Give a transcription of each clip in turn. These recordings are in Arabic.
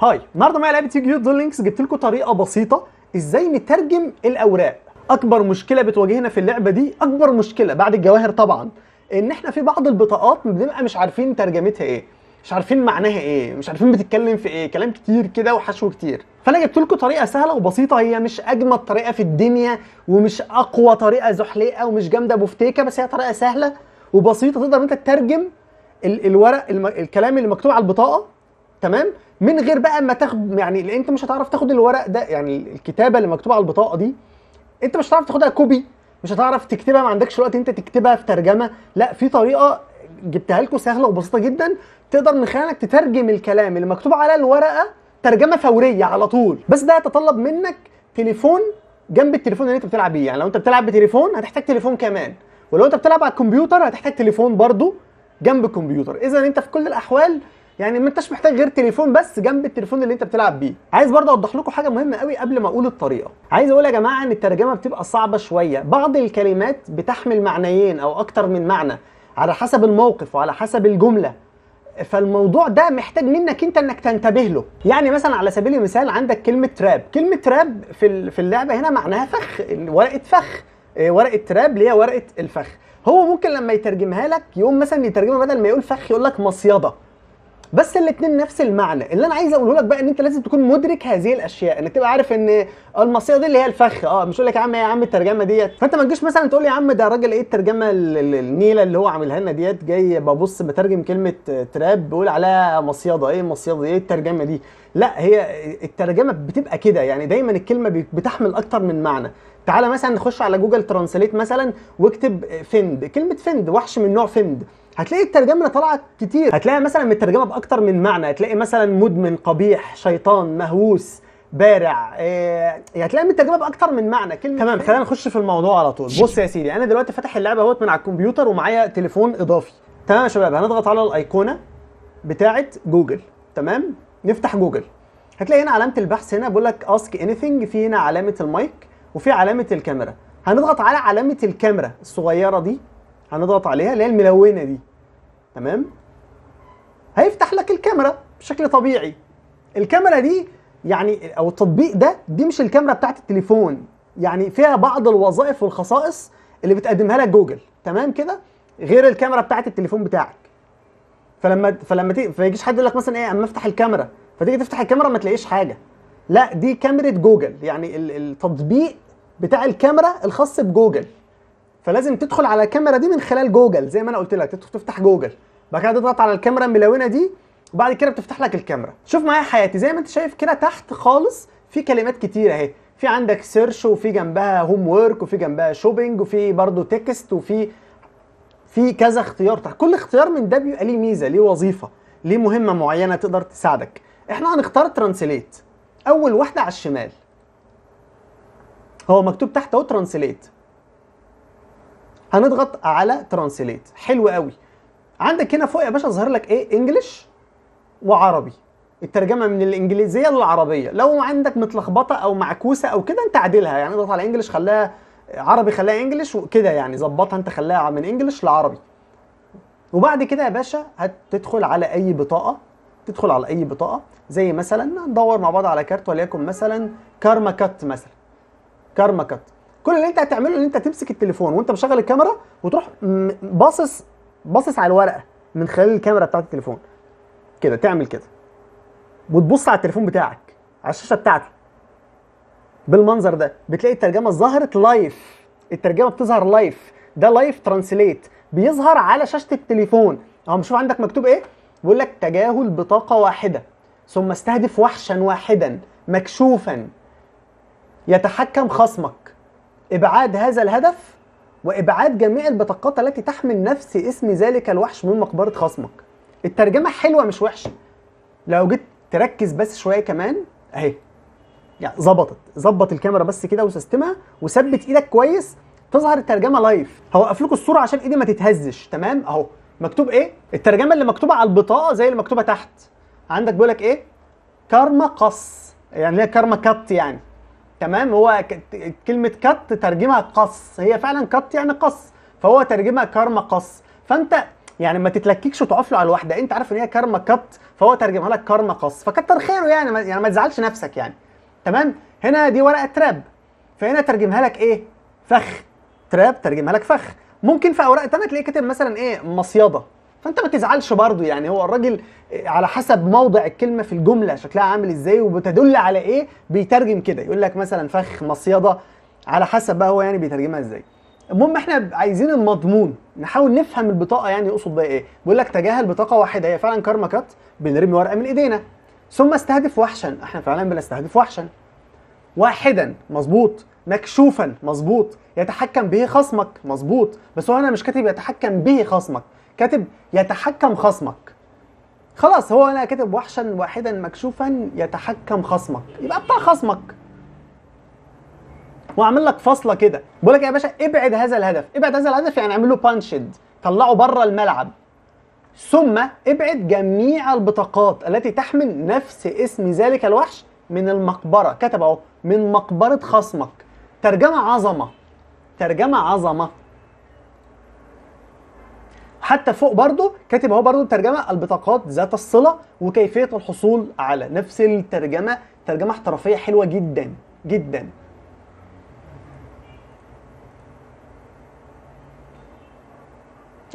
hi النهارده معايا لعبه Yu-Gi-Oh Duel Links جبت لكم طريقة بسيطة إزاي نترجم الأوراق أكبر مشكلة بتواجهنا في اللعبة دي أكبر مشكلة بعد الجواهر طبعا إن إحنا في بعض البطاقات بنبقى مش عارفين ترجمتها إيه مش عارفين معناها إيه مش عارفين بتتكلم في إيه كلام كتير كده وحشو كتير فأنا جبت لكم طريقة سهلة وبسيطة هي مش أجمد طريقة في الدنيا ومش أقوى طريقة زحليقة ومش جامدة بوفتيكة بس هي طريقة سهلة وبسيطة تقدر أنت تترجم ال- الورق. الكلام اللي مكتوب على البطاقة تمام؟ من غير بقى ما تاخد يعني لأن أنت مش هتعرف تاخد الورق ده يعني الكتابة اللي مكتوبة على البطاقة دي أنت مش هتعرف تاخدها كوبي مش هتعرف تكتبها ما عندكش وقت أنت تكتبها في ترجمة. لا في طريقة جبتها لكم سهلة وبسيطة جدا. تقدر من خلالك تترجم الكلام اللي مكتوب على الورقة ترجمة فورية على طول. بس ده هيتطلب منك تليفون جنب التليفون اللي أنت بتلعب بيه. يعني لو أنت بتلعب بتليفون هتحتاج تليفون كمان. ولو أنت بتلعب على الكمبيوتر هتحتاج تليفون برضو جنب الكمبيوتر. اذا أنت في كل الأحوال يعني ما انتش محتاج غير تليفون بس جنب التليفون اللي انت بتلعب بيه. عايز برضه اوضح لكم حاجة مهمة قوي قبل ما أقول الطريقة. عايز أقول يا جماعة ان الترجمة بتبقى صعبة شوية. بعض الكلمات بتحمل معنيين أو أكتر من معنى على حسب الموقف وعلى حسب الجملة. فالموضوع ده محتاج منك انت انك تنتبه له. يعني مثلا على سبيل المثال عندك كلمة تراب كلمة تراب في في اللعبة هنا معناها فخ ورقة فخ. إيه، ورقة تراب اللي هي ورقة الفخ. هو ممكن لما يترجمها لك يقوم مثلا يترجمها بدل ما يقول فخ يقول لك مصيدة. بس الاثنين نفس المعنى. اللي أنا عايز أقوله لك بقى إن أنت لازم تكون مدرك هذه الأشياء إنك تبقى عارف إن المصيدة دي اللي هي الفخ. آه مش أقول لك يا عم يا عم الترجمة ديت. فأنت ما تجيش مثلا تقول يا عم ده الراجل إيه الترجمة ال- ال- النيلة اللي هو عاملها لنا ديت؟ جاي ببص بترجم كلمة تراب بيقول عليها مصيدة. إيه المصيدة؟ دي إيه الترجمة دي؟ لا هي الترجمة بتبقى كده. يعني دايما الكلمة بت- بتحمل أكتر من معنى. تعالى مثلا نخش على جوجل translate مثلا واكتب fiend. كلمة fiend وحش من نوع fiend. هتلاقي الترجمة طالعه كتير. هتلاقي مثلا مترجمة بأكتر من معنى هتلاقي مثلا مدمن قبيح شيطان مهووس بارع إيه هتلاقي مترجمة بأكتر من معنى. كلمة تمام خلينا نخش في الموضوع على طول. بص يا سيدي أنا دلوقتي فاتح اللعبة أهوت من على الكمبيوتر ومعايا تليفون إضافي. تمام يا شباب؟ هنضغط على الأيقونة بتاعة جوجل. تمام؟ نفتح جوجل. هتلاقي هنا علامة البحث هنا بيقول لك ask anything في هنا علامة المايك وفي علامة الكاميرا. هنضغط على علامة الكاميرا الصغيرة دي هنضغط عليها اللي هي الملونة دي. تمام؟ هيفتح لك الكاميرا بشكل طبيعي. الكاميرا دي يعني أو التطبيق ده دي مش الكاميرا بتاعت التليفون. يعني فيها بعض الوظائف والخصائص اللي بتقدمها لك جوجل. تمام كده؟ غير الكاميرا بتاعت التليفون بتاعك. فلما فلما تيجي فيجيش حد يقول لك مثلا إيه أما افتح الكاميرا. فتيجي تفتح الكاميرا ما تلاقيش حاجة. لا دي كاميرا جوجل. يعني ال- التطبيق بتاع الكاميرا الخاص بجوجل. فلازم تدخل على الكاميرا دي من خلال جوجل زي ما أنا قلت لك تدخل تفتح جوجل. بعد كده تضغط على الكاميرا الملونة دي وبعد كده بتفتح لك الكاميرا. شوف معايا حياتي زي ما أنت شايف كده تحت خالص في كلمات كتير أهي. في عندك search وفي جنبها homework وفي جنبها shopping وفي برضو text وفي في كذا اختيار. تحت كل اختيار من ده بيبقى ليه ميزة ليه وظيفة ليه مهمة معينة تقدر تساعدك. إحنا هنختار translate أول واحدة على الشمال. هو مكتوب تحت أهو translate هنضغط على translate. حلو قوي. عندك هنا فوق يا باشا ظاهر لك إيه؟ English وعربي. الترجمة من الإنجليزية للعربية. لو عندك متلخبطة أو معكوسة أو كده أنت عدلها. يعني اضغط على English خلاها عربي خلاها English وكده يعني ظبطها أنت خلاها من English لعربي. وبعد كده يا باشا هتدخل على أي بطاقة. تدخل على أي بطاقة. زي مثلا ندور مع بعض على card وليكن مثلا Karma Cut مثلا. Karma Cut. كل اللي انت هتعمله ان انت تمسك التليفون وانت مشغل الكاميرا وتروح باصص باصص على الورقة من خلال الكاميرا بتاعت التليفون. كده تعمل كده. وتبص على التليفون بتاعك على الشاشة بتاعته بالمنظر ده بتلاقي الترجمة ظهرت live الترجمة بتظهر live ده live translate بيظهر على شاشة التليفون. أهو مشوف عندك مكتوب إيه؟ بيقول لك تجاهل بطاقة واحدة ثم استهدف وحشا واحدا مكشوفا. يتحكم خصمك. إبعاد هذا الهدف وإبعاد جميع البطاقات التي تحمل نفس اسم ذلك الوحش من مقبرة خصمك. الترجمة حلوة مش وحشة. لو جيت تركز بس شوية كمان أهي. يعني ظبطت. ظبط الكاميرا بس كده وسيستمها وثبت إيدك كويس تظهر الترجمة live هوقف لكم الصورة عشان إيدي ما تتهزش. تمام؟ أهو. مكتوب إيه؟ الترجمة اللي مكتوبة على البطاقة زي اللي مكتوبة تحت. عندك بيقول لك إيه؟ كارما قص. يعني هي Karma Cut يعني. تمام؟ هو كلمة cut ترجمها قص. هي فعلا cut يعني قص. فهو ترجمها كارما قص. فأنت يعني ما تتلككش وتقف له على الواحدة. أنت عارف إن هي Karma Cut فهو ترجمها لك كارما قص. فكتر خيره يعني ما يعني ما تزعلش نفسك يعني. تمام؟ هنا دي ورقة trap فهنا ترجمها لك إيه؟ فخ. trap ترجمها لك فخ. ممكن في أوراق تانية تلاقيه كاتب مثلا إيه؟ مصيدة. فانت ما تزعلش برضه يعني هو الراجل على حسب موضع الكلمة في الجملة شكلها عامل إزاي وبتدل على إيه بيترجم كده. يقول لك مثلا فخ مصيدة على حسب بقى هو يعني بيترجمها إزاي. المهم إحنا عايزين المضمون نحاول نفهم البطاقة يعني يقصد بيها إيه. بيقول لك تجاهل بطاقة واحدة هي فعلا كارما كات بنرمي ورقة من ايدينا. ثم استهدف وحشا إحنا فعلا بنستهدف وحشا. واحدا مظبوط. مكشوفا مظبوط. يتحكم به خصمك مظبوط. بس هو أنا مش كاتب يتحكم به خصمك. كاتب يتحكم خصمك. خلاص هو أنا كاتب وحشا واحدا مكشوفا يتحكم خصمك. يبقى بتاع خصمك. واعمل لك فاصله كده. بقول لك يا باشا ابعد هذا الهدف. ابعد هذا الهدف يعني اعمل له بانشد طلعه بره الملعب. ثم ابعد جميع البطاقات التي تحمل نفس اسم ذلك الوحش من المقبرة. كتب أهو من مقبرة خصمك. ترجمة عظمة. ترجمة عظمة. حتى فوق برضو كاتب أهو برضو ترجمه البطاقات ذات الصلة وكيفية الحصول على نفس الترجمة ترجمة احترافية حلوة جدا جدا.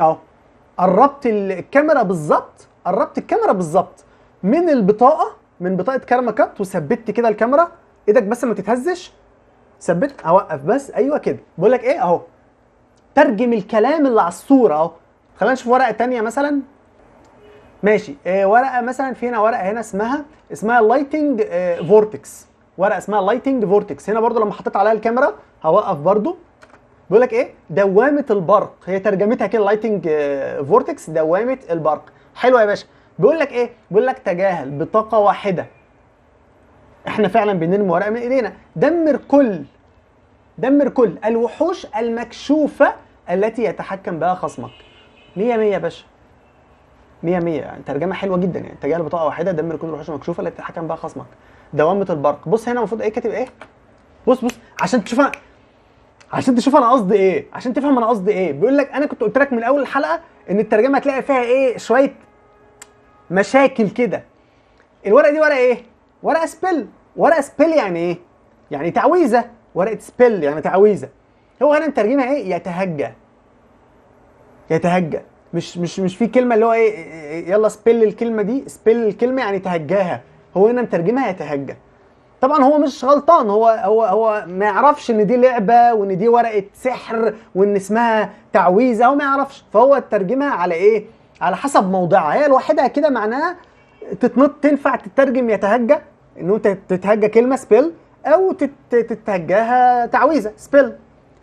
أهو قربت الكاميرا بالظبط قربت الكاميرا بالظبط من البطاقة من بطاقة كارما كات وثبت كده الكاميرا. إيدك بس ما تتهزش ثبت اوقف بس. أيوه كده. بقول لك إيه؟ أهو ترجم الكلام اللي على الصورة أهو. خلينا نشوف ورقة تانية مثلا. ماشي. إيه ورقة مثلا في هنا ورقة هنا اسمها اسمها Lightning Vortex ورقة اسمها Lightning Vortex هنا برضو لما حطيت عليها الكاميرا هوقف برضو. بيقول لك إيه؟ دوامة البرق. هي ترجمتها كده Lightning Vortex دوامة البرق. حلو يا باشا. بيقول لك إيه؟ بيقول لك تجاهل بطاقة واحدة. إحنا فعلا بنرمي ورقة من إيدينا. دمر كل دمر كل الوحوش المكشوفة التي يتحكم بها خصمك. 100 100 يا باشا. 100 100 يعني ترجمة حلوة جدا يعني. تجاهل بطاقه واحدة دمر كل الوحوش المكشوفه التي يتحكم بها خصمك. دوامة البرق. بص هنا المفروض إيه كاتب إيه؟ بص بص. عشان تشوف أنا... عشان تشوف أنا قصدي إيه. عشان تفهم أنا قصدي إيه. بيقول لك أنا كنت قلت لك من اول الحلقة إن الترجمة هتلاقي فيها إيه؟ شوية مشاكل كده. الورقة دي ورقة إيه؟ ورقة سبيل. ورقة سبيل يعني إيه؟ يعني تعويذة. ورقة سبيل يعني تعويذة. هو هنا مترجمها إيه؟ يتهجى. يتهجى. مش مش مش في كلمة اللي هو إيه يلا سبيل الكلمة دي سبيل الكلمة يعني تهجاها. هو هنا مترجمها يتهجى. طبعا هو مش غلطان. هو هو هو ما يعرفش إن دي لعبة وإن دي ورقة سحر وإن اسمها تعويذة هو ما يعرفش. فهو ترجمها على إيه؟ على حسب موضعها. هي لوحدها كده معناها تتنط تنفع تترجم يتهجى ان انت تتهجى كلمة سبيل أو تتهجاها تعويذة سبيل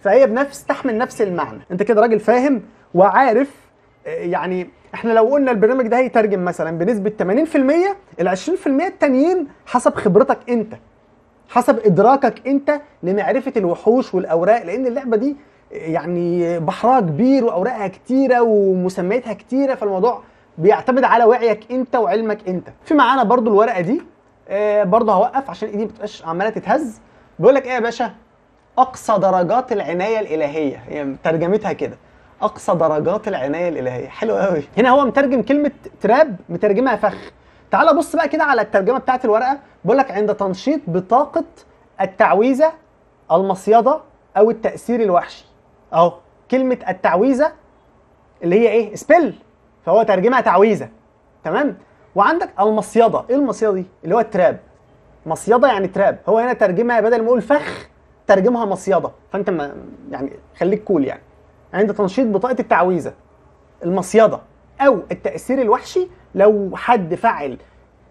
فهي بنفس تحمل نفس المعنى. أنت كده راجل فاهم وعارف يعني إحنا لو قلنا البرنامج ده هيترجم مثلا بنسبة 80% ال 20% التانيين حسب خبرتك أنت حسب إدراكك أنت لمعرفة الوحوش والأوراق لأن اللعبة دي يعني بحرها كبير وأوراقها كتيرة ومسمياتها كتيرة فالموضوع بيعتمد على وعيك أنت وعلمك أنت. في معانا برضو الورقة دي آه برضو هوقف عشان إيدي متبقاش عمالة تتهز. بيقول لك إيه يا باشا؟ أقصى درجات العناية الإلهية. هي يعني ترجمتها كده. أقصى درجات العناية الإلهية. حلو قوي هنا هو مترجم كلمة تراب مترجمها فخ. تعال بص بقى كده على الترجمة بتاعت الورقة. بيقول لك عند تنشيط بطاقة التعويذة المصيدة أو التأثير الوحشي. أهو كلمة التعويذة اللي هي إيه؟ سبيل فهو ترجمها تعويذة. تمام؟ وعندك المصيدة. إيه المصيدة دي؟ اللي هو التراب. مصيدة يعني تراب. هو هنا ترجمها بدل ما يقول فخ ترجمها مصيدة. فأنت ما يعني خليك كول يعني. عند تنشيط بطاقة التعويذة المصيدة أو التأثير الوحشي لو حد فعل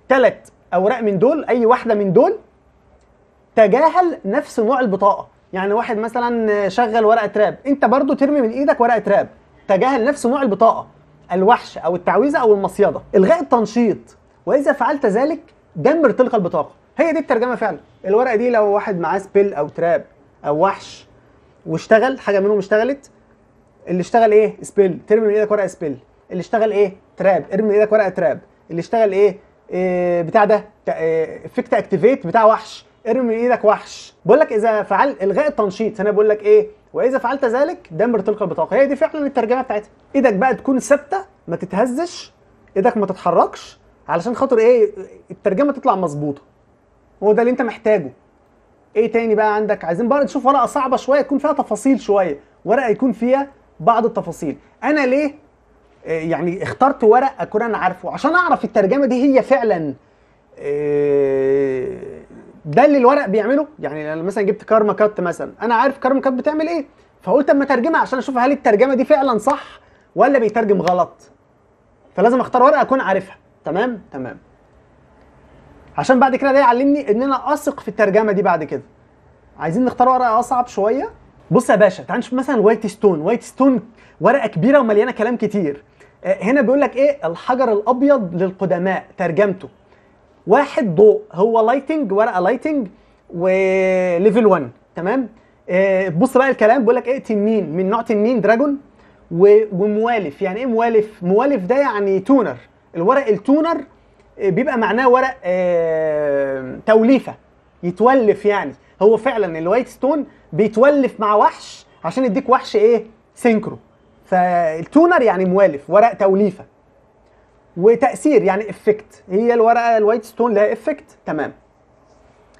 ثلاث أوراق من دول أي واحدة من دول تجاهل نفس نوع البطاقة. يعني واحد مثلا شغل ورقة تراب أنت برضو ترمي من إيدك ورقة تراب تجاهل نفس نوع البطاقة الوحش أو التعويذة أو المصيدة. إلغاء التنشيط وإذا فعلت ذلك دمر تلك البطاقة. هي دي الترجمة فعلا. الورقة دي لو واحد معاه سبيل أو تراب أو وحش واشتغل حاجة منهم اشتغلت اللي اشتغل إيه؟ سبيل ترمي من إيدك ورقه سبيل اللي اشتغل إيه؟ تراب ارمي من إيدك ورقه تراب اللي اشتغل إيه, إيه بتاع ده؟ effect activate بتاع وحش. ارمي من إيدك وحش؟ بقول لك إذا فعل الغاء التنشيط. هنا بقول لك إيه؟ وإذا فعلت ذلك دمر تلك البطاقه هي دي فعلا الترجمة بتاعتها. إيدك بقى تكون ثابتة ما تتهزش إيدك ما تتحركش علشان خاطر إيه؟ الترجمة تطلع مظبوطة. هو ده اللي أنت محتاجه. إيه تاني بقى عندك؟ عايزين بقى نشوف ورقة صعبة شوية يكون فيها تفاصيل شوية. ورقة يكون فيها بعض التفاصيل. أنا ليه؟ آه، يعني اخترت ورق أكون أنا عارفه عشان أعرف الترجمة دي هي فعلا آه، ده اللي الورق بيعمله؟ يعني أنا مثلا جبت Karma Cut مثلا أنا عارف Karma Cut بتعمل إيه؟ فقلت أما أترجمها عشان أشوف هل الترجمة دي فعلا صح ولا بيترجم غلط. فلازم أختار ورقة أكون عارفها. تمام؟ تمام. عشان بعد كده ده يعلمني إن أنا أثق في الترجمة دي بعد كده. عايزين نختار ورقة أصعب شوية؟ بص يا باشا تعال نشوف مثلا ال White Stone White Stone ورقة كبيرة ومليانة كلام كتير. آه، هنا بيقول لك إيه؟ الحجر الأبيض للقدماء ترجمته. واحد ضوء هو light ورقة light و level 1 تمام؟ آه، بص بقى الكلام بيقول لك إيه؟ تنين من نوع تنين dragon وموالف. يعني إيه موالف؟ موالف ده يعني tuner الورق ال tuner آه، بيبقى معناه ورق توليفة. يتولف يعني. هو فعلا ال White Stone بيتولف مع وحش عشان يديك وحش إيه؟ Synchro. فال Tuner يعني موالف ورق توليفة. وتأثير يعني effect. هي الورقة ال White Stone لها effect تمام.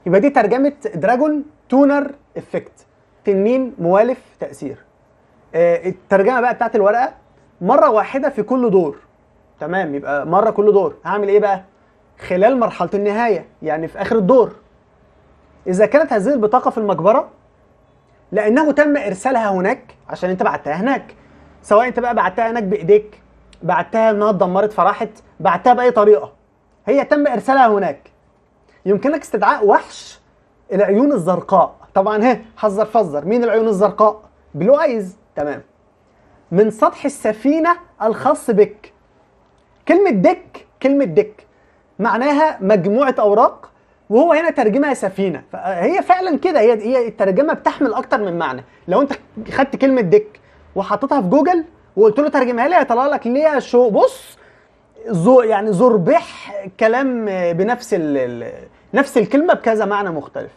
يبقى دي ترجمة Dragon Tuner Effect. تنين موالف تأثير. آه، الترجمة بقى بتاعت الورقة مرة واحدة في كل دور. تمام يبقى مرة كل دور. هعمل إيه بقى؟ خلال مرحلة النهاية يعني في آخر الدور. إذا كانت هذه البطاقة في المقبرة لأنه تم إرسالها هناك عشان أنت بعتها هناك. سواء أنت بقى بعتها هناك بإيديك بعتها انها اتدمرت فراحت بعتها بأي طريقة. هي تم إرسالها هناك. يمكنك استدعاء وحش العيون الزرقاء. طبعا ها حذر فزر مين العيون الزرقاء؟ بلو آيز. تمام. من سطح السفينة الخاص بك. كلمة دك كلمة دك. معناها مجموعة أوراق وهو هنا ترجمها سفينة. فهي فعلا كده هي هي الترجمة بتحمل أكتر من معنى. لو أنت خدت كلمة دك وحطيتها في جوجل وقلت له ترجمها لي هيطلع لك ليها شو؟ بص زو يعني زربح كلام بنفس ال نفس الكلمة بكذا معنى مختلف.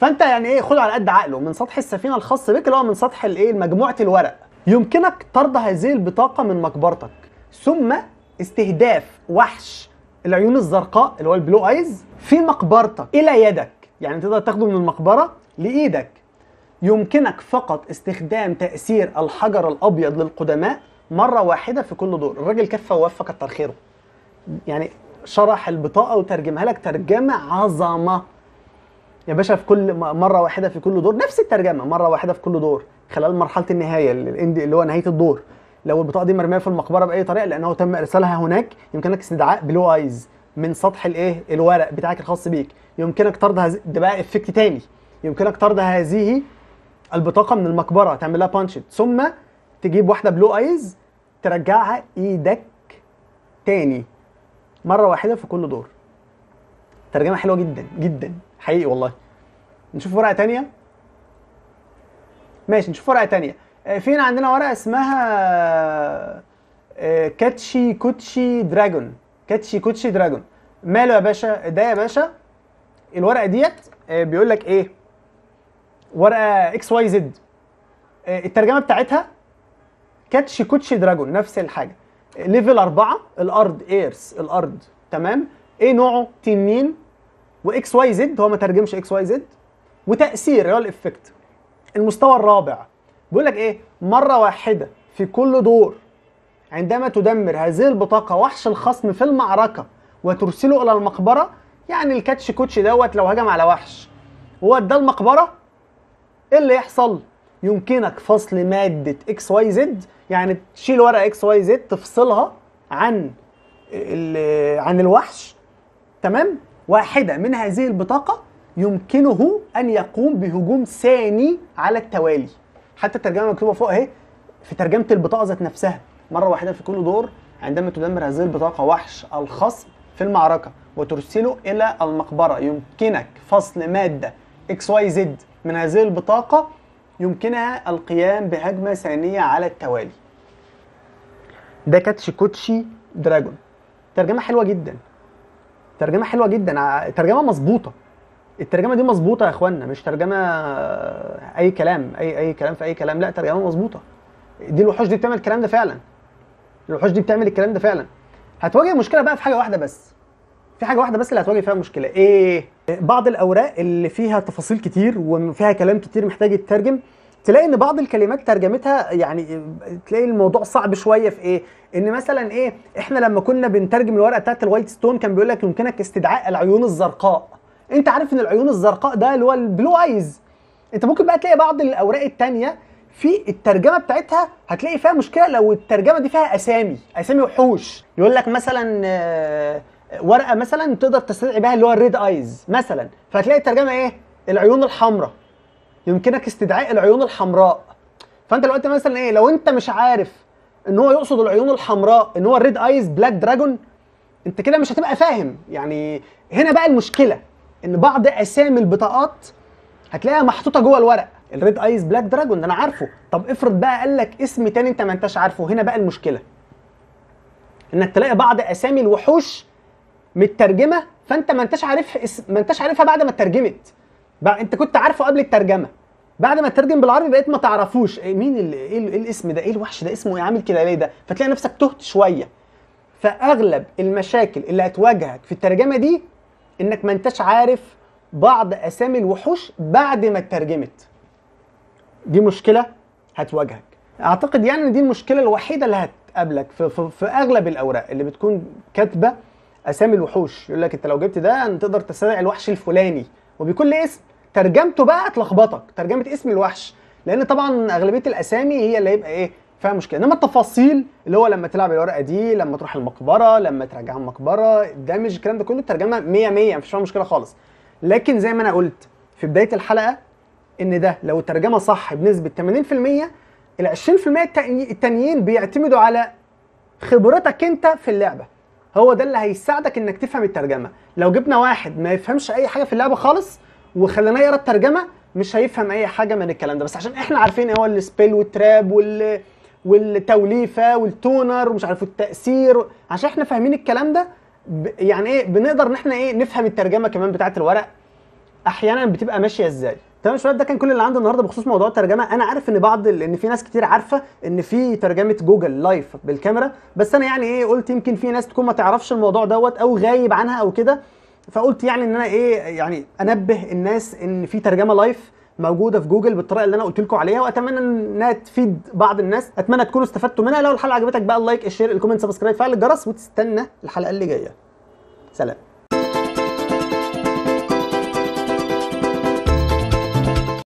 فأنت يعني إيه خده على قد عقله. من سطح السفينة الخاص بك اللي هو من سطح الايه مجموعه الورق. يمكنك طرد هذه البطاقة من مقبرتك. ثم استهداف وحش العيون الزرقاء اللي هو البلو ايز في مقبرتك إلى يدك. يعني تقدر تاخده من المقبرة لإيدك. يمكنك فقط استخدام تأثير الحجر الأبيض للقدماء مرة واحدة في كل دور. الراجل كفى ووفى كتر خيره يعني شرح البطاقة وترجمها لك ترجمة عظمة. يا باشا في كل م- مرة واحدة في كل دور. نفس الترجمة مرة واحدة في كل دور. خلال مرحلة النهاية ال- ال end اللي هو نهاية الدور. لو البطاقة دي مرمية في المقبرة بأي طريقة لأنه تم إرسالها هناك يمكنك استدعاء Blue Eyes من سطح الإيه؟ الورق بتاعك الخاص بيك. يمكنك طرد هذه ده بقى effect تاني. يمكنك طرد هذه البطاقة من المقبرة تعمل لها banished ثم تجيب واحدة Blue Eyes ترجعها إيدك تاني. مرة واحدة في كل دور. ترجمة حلوة جدا جدا. حقيقي والله. نشوف ورقة تانية؟ ماشي نشوف ورقة تانية. آه، فينا عندنا ورقة اسمها آه، Kachi Kochi Dragon. Kachi Kochi Dragon. ماله يا باشا؟ ده يا باشا الورقة ديت آه، بيقول لك إيه؟ ورقة XYZ. الترجمة بتاعتها Kachi Kochi Dragon نفس الحاجة. level أربعة الأرض Earth الأرض تمام؟ إيه نوعه؟ تنين و XYZ هو ما ترجمش XYZ. وتأثير اللي هو ال effect المستوى الرابع. بيقول لك إيه مرة واحدة في كل دور عندما تدمر هذه البطاقة وحش الخصم في المعركة وترسله إلى المقبرة يعني ال Kachi Kochi دوت لو هجم على وحش ووداه المقبرة إيه اللي يحصل؟ يمكنك فصل مادة XYZ يعني تشيل ورقة XYZ تفصلها عن عن الوحش تمام؟ واحدة من هذه البطاقة يمكنه أن يقوم بهجوم ثاني على التوالي حتى الترجمة مكتوبة فوق أهي في ترجمة البطاقة ذات نفسها. مرة واحدة في كل دور عندما تدمر هذه البطاقة وحش الخصم في المعركة وترسله إلى المقبرة. يمكنك فصل مادة XYZ من هذه البطاقة يمكنها القيام بهجمة ثانية على التوالي. ده كاتشي كوتشي دراجون. ترجمة حلوة جدا. ترجمة حلوة جدا. ع- ترجمة الترجمة دي مظبوطة يا إخوانا مش ترجمة آه، أي كلام أي أي كلام في أي كلام لا ترجمة مظبوطة. دي الوحوش دي بتعمل الكلام ده فعلا. الوحوش دي بتعمل الكلام ده فعلا. هتواجه مشكلة بقى في حاجة واحدة بس. في حاجة واحدة بس اللي هتواجه فيها مشكلة. إيه؟ بعض الأوراق اللي فيها تفاصيل كتير وفيها كلام كتير محتاج يترجم تلاقي إن بعض الكلمات ترجمتها يعني تلاقي الموضوع صعب شوية في إيه؟ إن مثلا إيه؟ إحنا لما كنا بنترجم الورقة بتاعت ال White Stone كان بيقول لك يمكنك استدعاء العيون الزرقاء. انت عارف ان العيون الزرقاء ده اللي هو ال Blue Eyes. انت ممكن بقى تلاقي بعض الاوراق التانية في الترجمة بتاعتها هتلاقي فيها مشكلة لو الترجمة دي فيها أسامي أسامي وحوش. يقول لك مثلا آه، ورقة مثلا تقدر تستدعي بها اللي هو ال Red Eyes مثلا. فهتلاقي الترجمة إيه؟ العيون الحمراء. يمكنك استدعاء العيون الحمراء. فأنت دلوقتي مثلا إيه؟ لو أنت مش عارف إن هو يقصد العيون الحمراء إن هو ال Red Eyes Black Dragon أنت كده مش هتبقى فاهم. يعني هنا بقى المشكلة. إن بعض أسامي البطاقات هتلاقيها محطوطة جوه الورق. ال Red Eyes Black Dragon ده أنا عارفه. طب افرض بقى قال لك اسم تاني أنت ما أنتش عارفه. هنا بقى المشكلة. إنك تلاقي بعض أسامي الوحوش مترجمة فأنت ما أنتش عارف. ما أنتش عارفها بعد ما اترجمت. بقى أنت كنت عارفه قبل الترجمة. بعد ما تترجم بالعربي بقيت ما تعرفوش. إيه مين ال... إيه. إيه الاسم ده؟ إيه الوحش ده؟ اسمه إيه؟ عامل كده ليه ده؟ فتلاقي نفسك تهت شوية. فأغلب المشاكل اللي هتواجهك في الترجمة دي إنك ما أنتش عارف بعض أسامي الوحوش بعد ما اترجمت. دي مشكلة هتواجهك. أعتقد يعني ان دي المشكلة الوحيدة اللي هتقابلك في, في, في أغلب الأوراق اللي بتكون كاتبة أسامي الوحوش. يقول لك أنت لو جبت ده انت تقدر تستدعي الوحش الفلاني. ليه اسم ترجمته بقى تلخبطك ترجمة اسم الوحش. لأن طبعا أغلبية الأسامي هي اللي هيبقى إيه؟ فيها مشكلة. إنما التفاصيل اللي هو لما تلعب الورقة دي لما تروح المقبرة لما تراجعها المقبرة الدمج الكلام ده كله الترجمه 100 100 مفيش فيها مشكلة خالص. لكن زي ما أنا قلت في بداية الحلقة إن ده لو الترجمة صح بنسبة 80% ال 20% التاني- التانيين بيعتمدوا على خبرتك أنت في اللعبة. هو ده اللي هيساعدك إنك تفهم الترجمة. لو جبنا واحد ما يفهمش أي حاجة في اللعبة خالص وخليناه يقرأ الترجمة مش هيفهم أي حاجة من الكلام ده. بس عشان إحنا عارفين إيه هو ال spell وال trap وال والتوليفة وال Tuner ومش عارف التاثير عشان إحنا فاهمين الكلام ده. يعني إيه بنقدر ان إحنا إيه نفهم الترجمة كمان بتاعة الورق. أحيانا بتبقى ماشية إزاي. تمام شباب؟ ده كان كل اللي عندي النهارده بخصوص موضوع الترجمة. أنا عارف إن بعض إن في ناس كتير عارفة إن في ترجمة جوجل live بالكاميرا بس أنا يعني إيه قلت يمكن في ناس تكون ما تعرفش الموضوع دوت أو غايب عنها أو كده. فقلت يعني إن أنا إيه يعني أنبه الناس إن في ترجمة live موجودة في جوجل بالطريقة اللي أنا قلت لكم عليها وأتمنى إنها تفيد بعض الناس. أتمنى تكونوا استفدتوا منها. لو الحلقة عجبتك بقى ال like ال share ال comment subscribe فعل الجرس وتستنى الحلقة اللي جاية. سلام.